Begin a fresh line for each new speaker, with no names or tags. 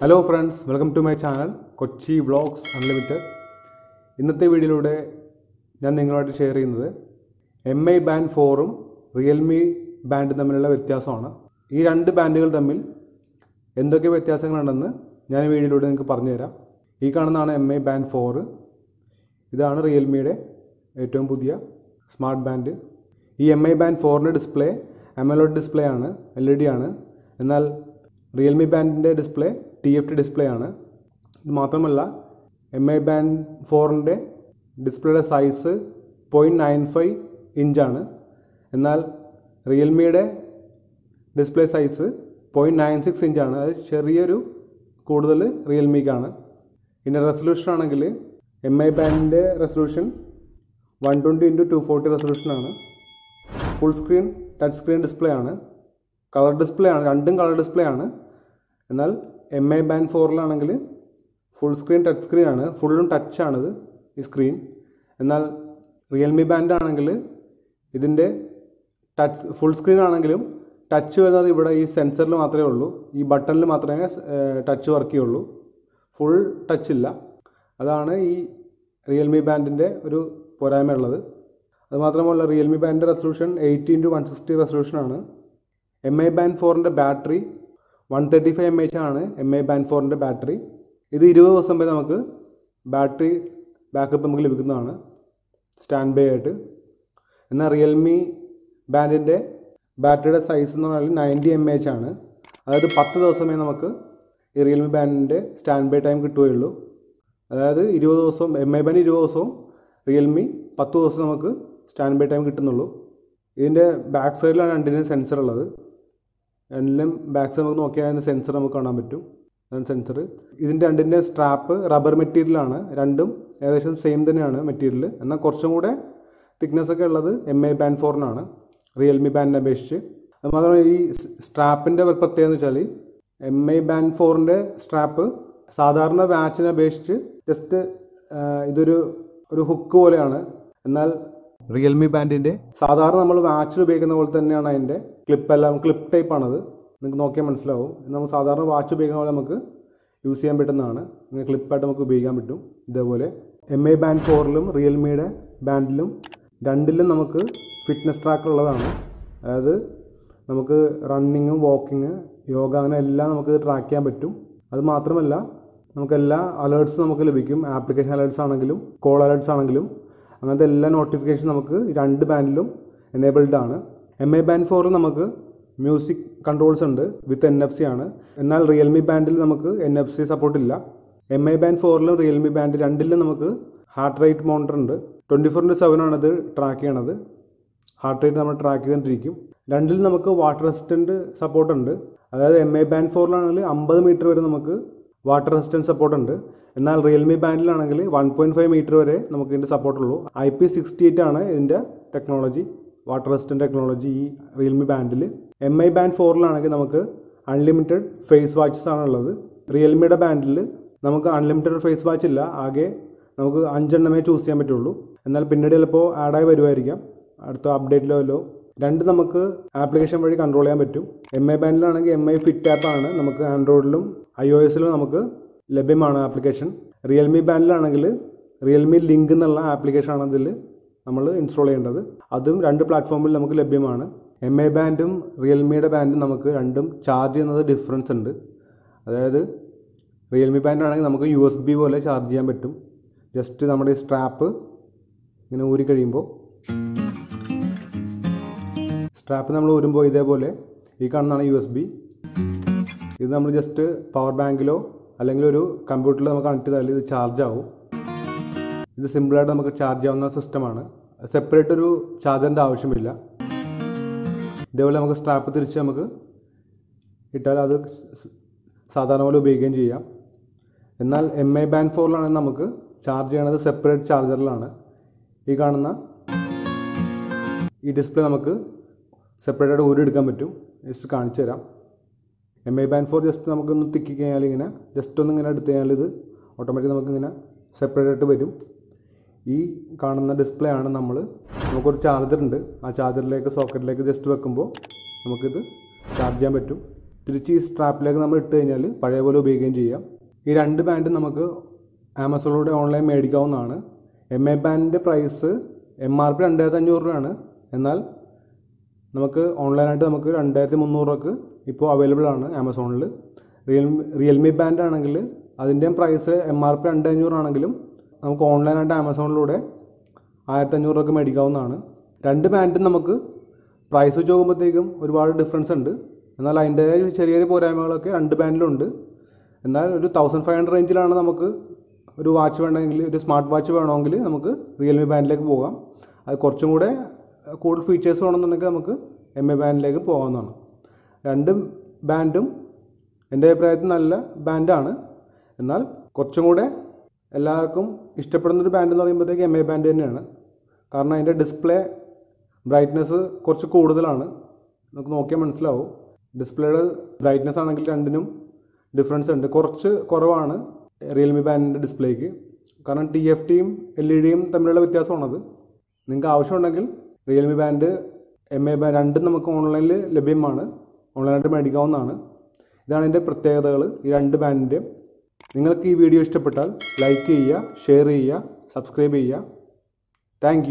Hello friends welcome to my channel Kochi vlogs unlimited ഇന്നത്തെ വീഡിയോയിലൂടെ ഞാൻ നിങ്ങളുമായിട്ട് ഷെയർ ചെയ്യുന്നത് എം ഐ ബാൻഡ് ഫോറും റിയൽമി ബാൻഡും തമ്മിലുള്ള വ്യത്യാസമാണ്. ഈ രണ്ട് ബാൻഡുകൾ തമ്മിൽ എന്തൊക്കെ വ്യത്യാസങ്ങളുണ്ടെന്ന് ഞാൻ ഈ വീഡിയോയിലൂടെ നിങ്ങൾക്ക് പറഞ്ഞുതരാം. ഈ കാണുന്നതാണ് എം ഐ ബാൻഡ് ഫോറ് ഇതാണ് റിയൽമിയുടെ ഏറ്റവും പുതിയ സ്മാർട്ട് ബാൻഡ് ഈ എം ഐ ബാൻഡ് ഫോറിന്റെ ഡിസ്പ്ലേ അമലോഡ് ഡിസ്പ്ലേ ആണ് എൽ ഇ ഡി ആണ്. എന്നാൽ Realme ബാൻഡിന്റെ display T F T display ആണ്. ഇത് മാത്രമല്ല എം ഐ ബാൻഡ് ഫോറിന്റെ ഡിസ്പ്ലേയുടെ സൈസ് പോയിന്റ് നയൻ ഫൈവ് ഇഞ്ചാണ് എന്നാൽ റിയൽമിയുടെ display size point nine six ഇഞ്ചാണ് അത് ചെറിയൊരു കൂടുതൽ റിയൽമിക്കാണ് പിന്നെ റെസൊല്യൂഷൻ ആണെങ്കിൽ M I ബാൻഡിന്റെ resolution one twenty into two forty റെസൊല്യൂഷനാണ് full screen touch screen display ആണ്. കളർ ഡിസ്പ്ലേ ആണ്. രണ്ടും കളർ ഡിസ്പ്ലേ ആണ്. എന്നാൽ എം ഐ ബാൻഡ് ഫോറിലാണെങ്കിൽ ഫുൾ സ്ക്രീൻ ടച്ച് സ്ക്രീൻ ആണ്. ഫുള്ളും ടച്ച് ആണിത് ഈ സ്ക്രീൻ എന്നാൽ റിയൽമി ബാൻഡ് ആണെങ്കിൽ ഇതിന്റെ ടച്ച് ഫുൾ സ്ക്രീൻ ആണെങ്കിലും ടച്ച് വരുന്നത് ഇവിടെ ഈ സെൻസറിൽ മാത്രമേ ഉള്ളൂ. ഈ ബട്ടണിൽ മാത്രമേ ടച്ച് വർക്ക് ചെയ്യുള്ളൂ. ഫുൾ ടച്ച് ഇല്ല. അതാണ് ഈ റിയൽമി ബാൻഡിന്റെ ഒരു പോരായ്മ ഉള്ളത്. അതുമാത്രമല്ല Realme ബാൻഡിന്റെ resolution eighty into one sixty റെസൊല്യൂഷനാണ് M I band ഫോറിന്റെ battery one thirty five M H ആണ് എം ഐ ബാൻഡ് ഫോറിന്റെ ബാറ്ററി ഇത് ഇരുപത് ദിവസം വരെ നമുക്ക് ബാറ്ററി ബാക്കപ്പ് നമുക്ക് ലഭിക്കുന്നതാണ്. സ്റ്റാൻഡ് ബൈ ആയിട്ട്. എന്നാൽ റിയൽമി ബാൻഡിന്റെ ബാറ്ററിയുടെ സൈസ് എന്ന് പറഞ്ഞാൽ നയന്റി എം എച്ച് ആണ്. അതായത് പത്ത് ദിവസമേ നമുക്ക് ഈ റിയൽമി ബാൻഡിന്റെ സ്റ്റാൻഡ് ബൈ ടൈം കിട്ടുകയുള്ളൂ. അതായത് ഇരുപത് ദിവസം എം ഐ ബാൻഡ് ഇരുപത് ദിവസവും റിയൽമി പത്ത് ദിവസം നമുക്ക് സ്റ്റാൻഡ് ബൈ ടൈം കിട്ടുന്നുള്ളൂ ഇതിന്റെ ബാക്ക് സൈഡിലാണ് രണ്ടിനും സെൻസർ ഉള്ളത്. രണ്ടിലും ബാക്ക് സൈഡ് നമുക്ക് നോക്കിയാൽ അതിന്റെ സെൻസർ നമുക്ക് കാണാൻ പറ്റും. അതാണ് സെൻസർ ഇതിന്റെ രണ്ടിന്റെ സ്ട്രാപ്പ് റബ്ബർ മെറ്റീരിയലാണ് രണ്ടും ഏകദേശം സെയിം തന്നെയാണ് മെറ്റീരിയൽ എന്നാൽ കുറച്ചും കൂടെ തിക്നെസ് ഒക്കെ ഉള്ളത് എം ഐ ബാൻഡ് ഫോറിനാണ് റിയൽമി ബാൻഡിനെ അപേക്ഷിച്ച്. അതുമാത്രമല്ല ഈ സ്ട്രാപ്പിന്റെ ഒരു പ്രത്യേകത എന്ന് വെച്ചാൽ എം ഐ ബാൻഡ് ഫോറിന്റെ സ്ട്രാപ്പ് സാധാരണ വാച്ചിനെ അപേക്ഷിച്ച് ജസ്റ്റ് ഇതൊരു ഒരു ഹുക്ക് പോലെയാണ്. എന്നാൽ റിയൽമി ബാൻഡിന്റെ സാധാരണ നമ്മൾ വാച്ചിൽ ഉപയോഗിക്കുന്ന പോലെ തന്നെയാണ് അതിന്റെ. ക്ലിപ്പ് എല്ലാം ക്ലിപ്പ് ടൈപ്പ് ആണത്. നിങ്ങൾക്ക് നോക്കിയാൽ മനസ്സിലാവും. നമ്മൾ സാധാരണ വാച്ച് ഉപയോഗിക്കുന്ന പോലെ നമുക്ക് യൂസ് ചെയ്യാൻ പറ്റുന്നതാണ്. ഇങ്ങനെ ക്ലിപ്പായിട്ട് നമുക്ക് ഉപയോഗിക്കാൻ പറ്റും. ഇതേപോലെ എം ഐ ബാൻഡ് ഫോറിലും റിയൽമിയുടെ ബാൻഡിലും രണ്ടിലും നമുക്ക് ഫിറ്റ്നസ് ട്രാക്കർ ഉള്ളതാണ്. അതായത് നമുക്ക് റണ്ണിങ് വാക്കിങ് യോഗ അങ്ങനെ എല്ലാം നമുക്ക് ട്രാക്ക് ചെയ്യാൻ പറ്റും. അത് മാത്രമല്ല നമുക്ക് എല്ലാ അലേർട്സും നമുക്ക് ലഭിക്കും. ആപ്ലിക്കേഷൻ അലേർട്സ് ആണെങ്കിലും കോൾ അലേർട്സ് ആണെങ്കിലും. അങ്ങനത്തെ എല്ലാ നോട്ടിഫിക്കേഷൻ നമുക്ക് രണ്ട് ബാൻഡിലും എനേബിൾഡ് ആണ്. എം ഐ ബാൻഡ് ഫോറിൽ നമുക്ക് മ്യൂസിക് കൺട്രോൾസ് ഉണ്ട് വിത്ത് എൻ എഫ് സി ആണ്. എന്നാൽ റിയൽമി ബാൻഡിൽ നമുക്ക് എൻ എഫ് സി സപ്പോർട്ട് ഇല്ല. എം ഐ ബാൻഡ് ഫോറിലും റിയൽമി ബാൻഡ് രണ്ടിലും നമുക്ക് ഹാർട്ട് റേറ്റ് മോണിറ്റർ ഉണ്ട്. ട്വന്റി ഫോർ ഇന്റു സെവൻ ആണ് ഇത് ട്രാക്ക് ചെയ്യണത്. ഹാർട്ട് റേറ്റ് നമ്മൾ ട്രാക്ക് ചെയ്തുകൊണ്ടിരിക്കും രണ്ടിൽ നമുക്ക് വാട്ടർ റെസിസ്റ്റന്റ് സപ്പോർട്ട് ഉണ്ട്. അതായത് എം ഐ ബാൻഡ് ഫോറിലാണെങ്കിൽ അമ്പത് മീറ്റർ വരെ നമുക്ക് വാട്ടർ റെസിസ്റ്റൻസ് സപ്പോർട്ട് ഉണ്ട് എന്നാൽ റിയൽമി ബാൻഡിലാണെങ്കിൽ വൺ പോയിന്റ് ഫൈവ് മീറ്റർ വരെ നമുക്ക് ഇതിന്റെ സപ്പോർട്ടുള്ളൂ ഐ പി സിക്സ്റ്റി എയ്റ്റ് ആണ് ഇതിന്റെ ടെക്നോളജി വാട്ടർ റെസിസ്റ്റന്റ് ടെക്നോളജി ഈ റിയൽമി ബാൻഡിൽ. എം ഐ ബാൻഡ് ഫോറിലാണെങ്കിൽ നമുക്ക് അൺലിമിറ്റഡ് ഫേസ് വാച്ചസ് ആണുള്ളത്. റിയൽമിയുടെ ബാൻഡിൽ നമുക്ക് അൺലിമിറ്റഡ് ഫേസ് വാച്ച് ഇല്ല. ആകെ നമുക്ക് അഞ്ചെണ്ണമേ ചൂസ് ചെയ്യാൻ പറ്റുള്ളൂ. എന്നാൽ പിന്നീട് ചിലപ്പോൾ ആഡായി വരുമായിരിക്കാം. അടുത്ത അപ്ഡേറ്റിലോ രണ്ട് നമുക്ക് ആപ്ലിക്കേഷൻ വഴി കൺട്രോൾ ചെയ്യാൻ പറ്റും. എം ഐ ബാൻഡിലാണെങ്കിൽ എം ഐ ഫിറ്റ് ആപ്പ് ആണ്. നമുക്ക് ആൻഡ്രോയിഡിലും ഐ ഒ എസിലും നമുക്ക് ലഭ്യമാണ് ആപ്ലിക്കേഷൻ റിയൽമി ബാൻഡിലാണെങ്കിൽ റിയൽമി ലിങ്ക് എന്നുള്ള ആപ്ലിക്കേഷൻ ആണ് ഇതിൽ നമ്മൾ ഇൻസ്റ്റാൾ ചെയ്യേണ്ടത്. അതും രണ്ട് പ്ലാറ്റ്ഫോമിൽ നമുക്ക് ലഭ്യമാണ്. എം ഐ ബാൻഡും റിയൽമിയുടെ ബാൻഡും നമുക്ക് രണ്ടും ചാർജ് ചെയ്യുന്നത് ഡിഫറൻസ് ഉണ്ട്. അതായത് റിയൽമി ബാൻഡാണെങ്കിൽ നമുക്ക് യു എസ് ബി പോലെ ചാർജ് ചെയ്യാൻ പറ്റും. ജസ്റ്റ് നമ്മുടെ സ്ട്രാപ്പ് ഇങ്ങനെ ഊരി കഴിയുമ്പോൾ സ്ട്രാപ്പ് നമ്മൾ ഊരുമ്പോൾ ഇതേപോലെ ഈ കാണുന്നതാണ് യു എസ് ബി. ഇത് നമ്മൾ ജസ്റ്റ് പവർ ബാങ്കിലോ അല്ലെങ്കിൽ ഒരു കമ്പ്യൂട്ടറിൽ നമുക്ക് കണക്ട് ചെയ്താൽ ഇത് ചാർജ് ആവും. ഇത് സിമ്പിളായിട്ട് നമുക്ക് ചാർജ് ആവുന്ന സിസ്റ്റമാണ് സെപ്പറേറ്റ് ഒരു ചാർജറിന്റെ ആവശ്യമില്ല. ഇതേപോലെ നമുക്ക് സ്ട്രാപ്പ് തിരിച്ച് നമുക്ക് ഇട്ടാൽ അത് സാധാരണ പോലെ ഉപയോഗിക്കുകയും ചെയ്യാം. എന്നാൽ എം ഐ ബാൻഡ് ഫോറിലാണെങ്കിൽ നമുക്ക് ചാർജ് ചെയ്യണത് സെപ്പറേറ്റ് ചാർജറിലാണ് ഈ കാണുന്ന ഈ ഡിസ്പ്ലേ നമുക്ക് സെപ്പറേറ്റ് ആയിട്ട് ഊരി എടുക്കാൻ പറ്റും. ജസ്റ്റ് കാണിച്ചു തരാം. M I band four just നമുക്കൊന്ന് തിക്കി കഴിഞ്ഞാൽ ഇങ്ങനെ ജസ്റ്റ് ഒന്ന് ഇങ്ങനെ എടുത്തു കഴിഞ്ഞാൽ ഇത് ഓട്ടോമാറ്റിക് നമുക്കിങ്ങനെ സെപ്പറേറ്റ് ആയിട്ട് വരും. ഈ കാണുന്ന ഡിസ്പ്ലേ ആണ് നമ്മൾ നമുക്കൊരു ചാർജർ ഉണ്ട്. ആ ചാർജറിലേക്ക് സോക്കറ്റിലേക്ക് ജസ്റ്റ് വെക്കുമ്പോൾ നമുക്കിത് ചാർജ് ചെയ്യാൻ പറ്റും. തിരിച്ച് ഈ സ്ട്രാപ്പിലേക്ക് നമ്മൾ ഇട്ട് കഴിഞ്ഞാൽ പഴയ പോലെ ഉപയോഗിക്കുകയും ചെയ്യാം. ഈ രണ്ട് ബാൻഡ് നമുക്ക് ആമസോണിലൂടെ ഓൺലൈൻ മേടിക്കാവുന്നതാണ്. എം എ ബാൻഡിന്റെ പ്രൈസ് എം ആർ പി രണ്ടായിരത്തി അഞ്ഞൂറ് രൂപയാണ്. എന്നാൽ നമുക്ക് ഓൺലൈനായിട്ട് നമുക്ക് രണ്ടായിരത്തി മുന്നൂറ് രൂപക്ക് ഇപ്പോൾ അവൈലബിൾ ആണ് ആമസോണിൽ റിയൽ റിയൽമി ബാൻഡ് ആണെങ്കിൽ അതിന്റെയും പ്രൈസ് എം ആർ പി രണ്ട് അഞ്ഞൂറാണെങ്കിലും നമുക്ക് ഓൺലൈനായിട്ട് ആമസോണിലൂടെ ആയിരത്തി അഞ്ഞൂറ് രൂപക്ക് മേടിക്കാവുന്നതാണ്. രണ്ട് ബാൻഡും നമുക്ക് പ്രൈസ് വെച്ച് നോക്കുമ്പോഴത്തേക്കും ഒരുപാട് ഡിഫറൻസ് ഉണ്ട്. എന്നാൽ അതിന്റെ ചെറിയ ചെറിയ പോരായ്മകളൊക്കെ രണ്ട് ബാൻഡിലുണ്ട് എന്നാൽ ഒരു തൗസൻഡ് ഫൈവ് ഹൺഡ്രഡ് റേഞ്ചിലാണ് നമുക്ക് ഒരു വാച്ച് വേണമെങ്കിൽ ഒരു സ്മാർട്ട് വാച്ച് വേണമെങ്കിൽ നമുക്ക് റിയൽമി ബാൻഡിലേക്ക് പോകാം. അത് കുറച്ചും കൂടെ കൂടുതൽ ഫീച്ചേഴ്സ് വേണമെന്നുണ്ടെങ്കിൽ നമുക്ക് എം എ ബാൻഡിലേക്ക് പോകാവുന്നതാണ്. രണ്ട് ബാൻഡും എന്റെ അഭിപ്രായത്തിൽ നല്ല ബാൻഡാണ് എന്നാൽ കുറച്ചും കൂടെ എല്ലാവർക്കും ഇഷ്ടപ്പെടുന്നൊരു ബാൻഡ് എന്ന് പറയുമ്പോഴത്തേക്ക് എം എ ബാൻഡ് തന്നെയാണ്. കാരണം അതിന്റെ ഡിസ്പ്ലേ ബ്രൈറ്റ്നസ് കുറച്ച് കൂടുതലാണ്. നമുക്ക് നോക്കിയാൽ മനസ്സിലാവും. ഡിസ്പ്ലേയുടെ ബ്രൈറ്റ്നസ് ആണെങ്കിൽ രണ്ടിനും ഡിഫറൻസ് ഉണ്ട്. കുറച്ച് കുറവാണ് റിയൽമി ബാൻഡിന്റെ ഡിസ്പ്ലേക്ക് കാരണം ടി എഫ് ടിയും എൽ ഇ ഡിയും തമ്മിലുള്ള വ്യത്യാസമാണത്. നിങ്ങൾക്ക് ആവശ്യമുണ്ടെങ്കിൽ Realme band M I band രണ്ടും നമുക്ക് ഓൺലൈനിൽ ലഭ്യമാണ്. ഓൺലൈനായിട്ട് മേടിക്കാവുന്നതാണ്. ഇതാണ് ഇതിന്റെ പ്രത്യേകതകൾ. ഈ രണ്ട് ബാൻഡിന്റെയും നിങ്ങൾക്ക് ഈ വീഡിയോ ഇഷ്ടപ്പെട്ടാൽ ലൈക്ക് ചെയ്യുക ഷെയർ ചെയ്യുക സബ്സ്ക്രൈബ് ചെയ്യുക. താങ്ക്